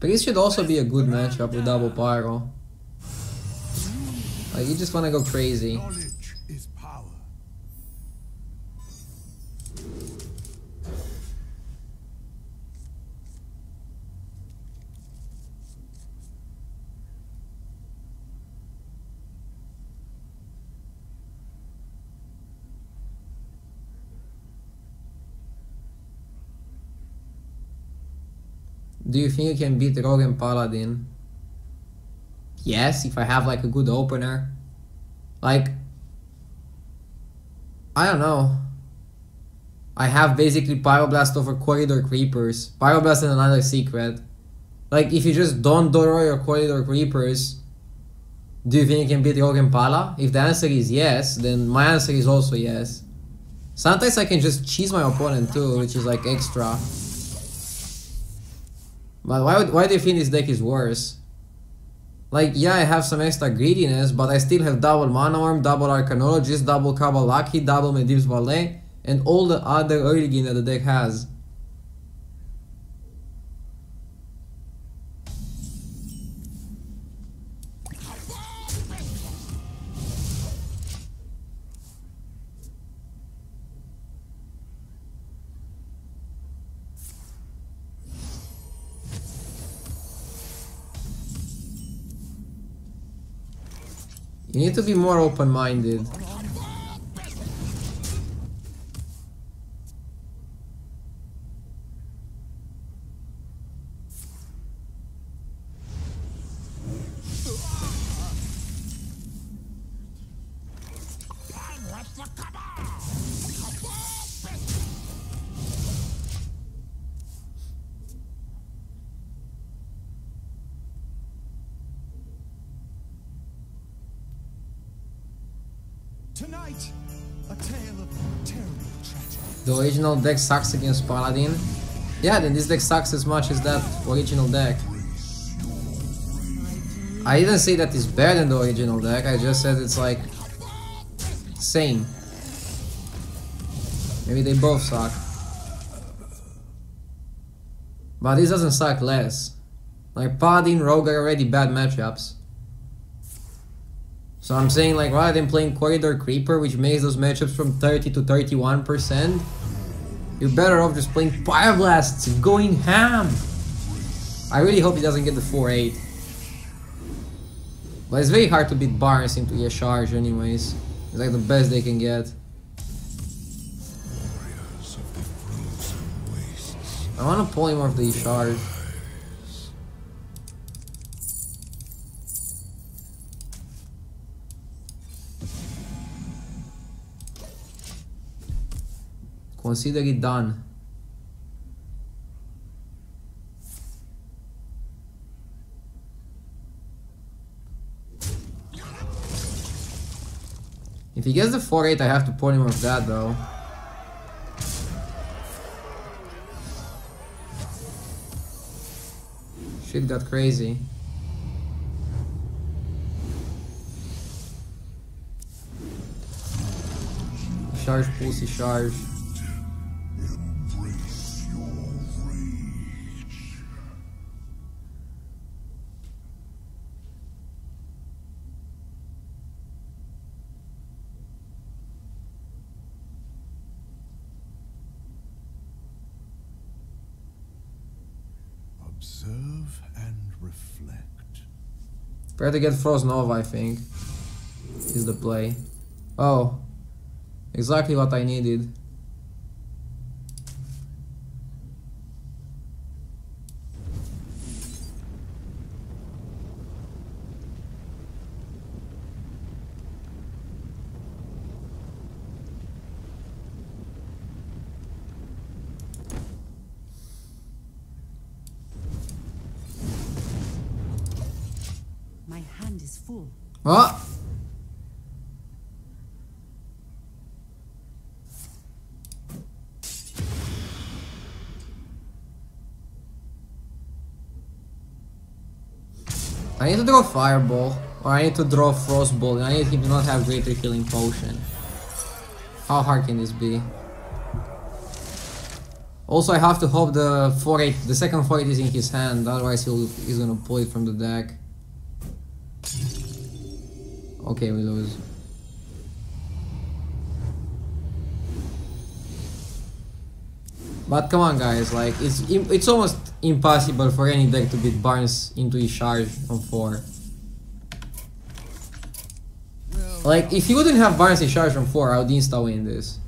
Priest should also be a good matchup with double pyro. Like you just wanna go crazy. Do you think you can beat Rogue and Paladin? Yes, if I have like a good opener. Like, I don't know. I have basically Pyroblast over Corridor Creepers. Pyroblast and another secret. Like, if you just don't Doro your Corridor Creepers, do you think you can beat Rogue and Pala? If the answer is yes, then my answer is also yes. Sometimes I can just cheese my opponent too, which is like extra. But why would, why do you think this deck is worse? Like, yeah, I have some extra greediness, but I still have double Mana Wyrm, double Arcanologist, double Kabal Lackey, double Medivh's Valet, and all the other early game that the deck has. You need to be more open-minded. Tonight, a tale The original deck sucks against Paladin. Yeah, then this deck sucks as much as that original deck. I didn't say that it's better than the original deck, I just said it's like... Same. Maybe they both suck. But this doesn't suck less. Like Paladin, Rogue are already bad matchups. So I'm saying like rather than playing Corridor Creeper, which makes those matchups from 30 to 31%, you're better off just playing Pyroblasts, going ham! I really hope he doesn't get the 4-8. But it's very hard to beat Barnes into Y'Shaarj anyways. It's like the best they can get. I pull him off the Y'Shaarj. Consider it done. If he gets the 4-8, I have to pull him off that though. Shit got crazy. Charge, pulse, charge. Observe and reflect. Better to get Frost Nova, I think. Is the play. Oh. Exactly what I needed. My hand is full. Oh! I need to draw Fireball, or I need to draw Frostbolt, and I need him to not have Greater Healing Potion. How hard can this be? Also, I have to hope the 4-8, the second 4-8 is in his hand, otherwise he's gonna pull it from the deck. Okay, we lose. But come on, guys! Like it's it's almost impossible for any deck to beat Barnes into his charge on four. Like if you wouldn't have Barnes in charge on four, I would insta win this.